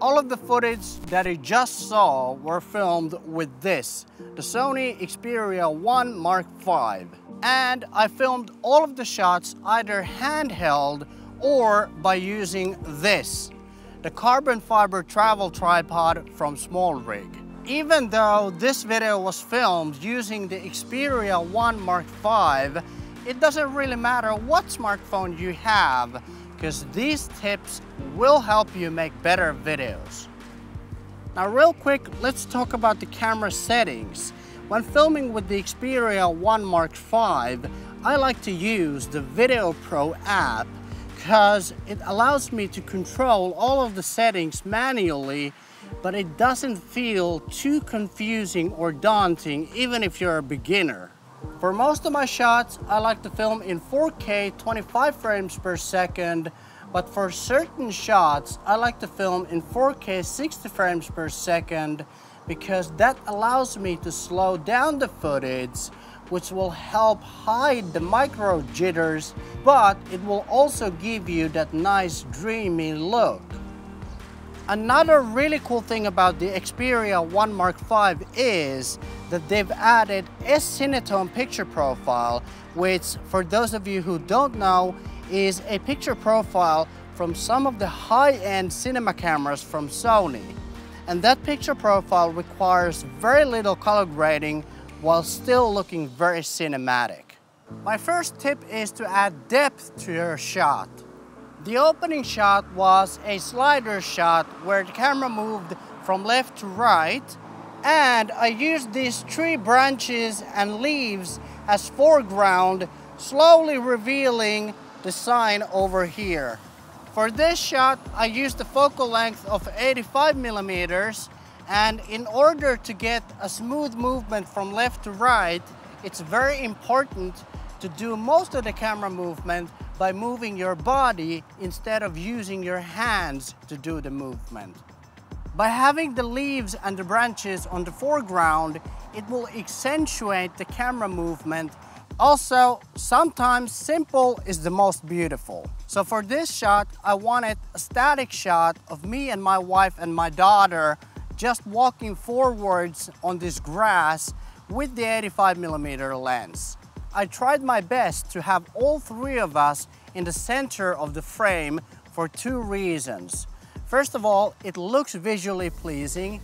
all of the footage that you just saw were filmed with this, the Sony Xperia 1 Mark V. And I filmed all of the shots either handheld or by using this, the carbon fiber travel tripod from Small Rig. Even though this video was filmed using the Xperia 1 Mark V, it doesn't really matter what smartphone you have because these tips will help you make better videos. Now real quick, let's talk about the camera settings. When filming with the Xperia 1 Mark V, I like to use the Video Pro app because it allows me to control all of the settings manually but it doesn't feel too confusing or daunting even if you're a beginner. For most of my shots, I like to film in 4K 25 frames per second, but for certain shots, I like to film in 4K 60 frames per second because that allows me to slow down the footage which will help hide the micro jitters, but it will also give you that nice dreamy look. Another really cool thing about the Xperia 1 Mark V is that they've added S-Cinetone picture profile, which for those of you who don't know, is a picture profile from some of the high-end cinema cameras from Sony. And that picture profile requires very little color grading while still looking very cinematic. My first tip is to add depth to your shot. The opening shot was a slider shot where the camera moved from left to right and I used these tree branches and leaves as foreground, slowly revealing the sign over here. For this shot, I used the focal length of 85 millimeters and in order to get a smooth movement from left to right, it's very important to do most of the camera movement by moving your body instead of using your hands to do the movement. By having the leaves and the branches on the foreground, it will accentuate the camera movement. Also, sometimes simple is the most beautiful. So for this shot, I wanted a static shot of me and my wife and my daughter just walking forwards on this grass with the 85 millimeter lens. I tried my best to have all three of us in the center of the frame for two reasons. First of all, it looks visually pleasing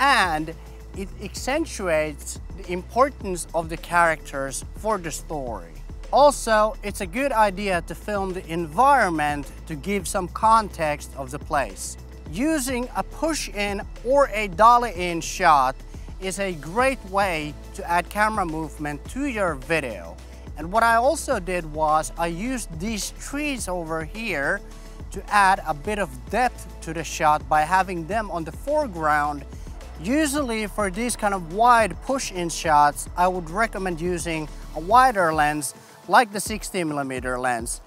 and it accentuates the importance of the characters for the story. Also, it's a good idea to film the environment to give some context of the place. Using a push-in or a dolly-in shot is a great way to add camera movement to your video. And what I also did was I used these trees over here to add a bit of depth to the shot by having them on the foreground. Usually for these kind of wide push-in shots, I would recommend using a wider lens like the 60 millimeter lens.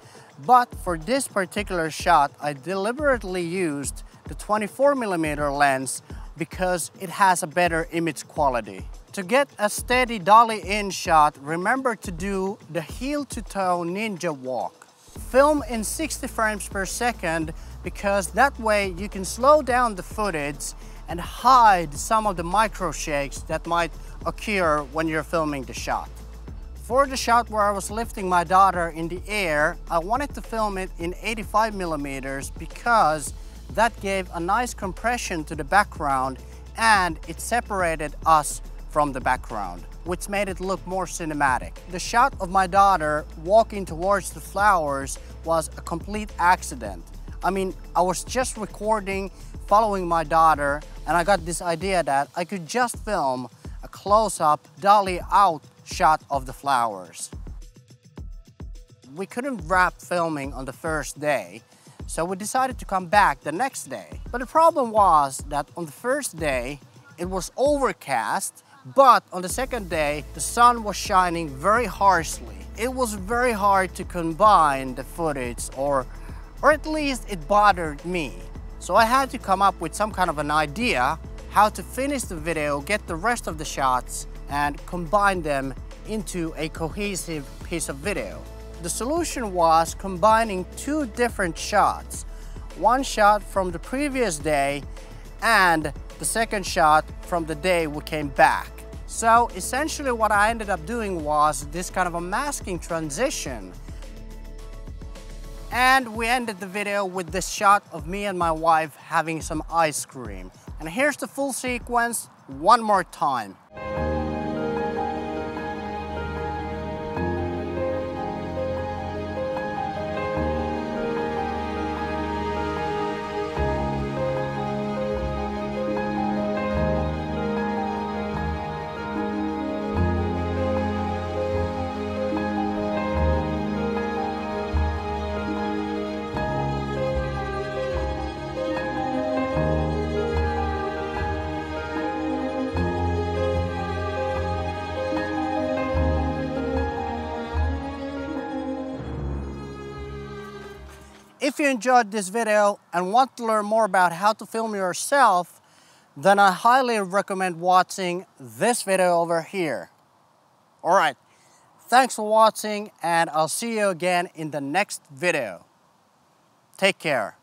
But for this particular shot, I deliberately used the 24 millimeter lens because it has a better image quality. To get a steady dolly in shot, remember to do the heel to toe ninja walk. Film in 60 frames per second because that way you can slow down the footage and hide some of the micro shakes that might occur when you're filming the shot. For the shot where I was lifting my daughter in the air, I wanted to film it in 85 millimeters because that gave a nice compression to the background and it separated us from the background, which made it look more cinematic. The shot of my daughter walking towards the flowers was a complete accident. I mean, I was just recording, following my daughter, and I got this idea that I could just film a close-up, dolly out shot of the flowers. We couldn't wrap filming on the first day, so we decided to come back the next day. But the problem was that on the first day, it was overcast, but on the second day, the sun was shining very harshly. It was very hard to combine the footage, or, or at least it bothered me. So I had to come up with some kind of an idea how to finish the video, get the rest of the shots, and combine them into a cohesive piece of video. The solution was combining two different shots. One shot from the previous day and the second shot from the day we came back. So essentially what I ended up doing was this kind of a masking transition. And we ended the video with this shot of me and my wife having some ice cream. And here's the full sequence one more time. If you enjoyed this video and want to learn more about how to film yourself, then I highly recommend watching this video over here. Alright, thanks for watching and I'll see you again in the next video. Take care.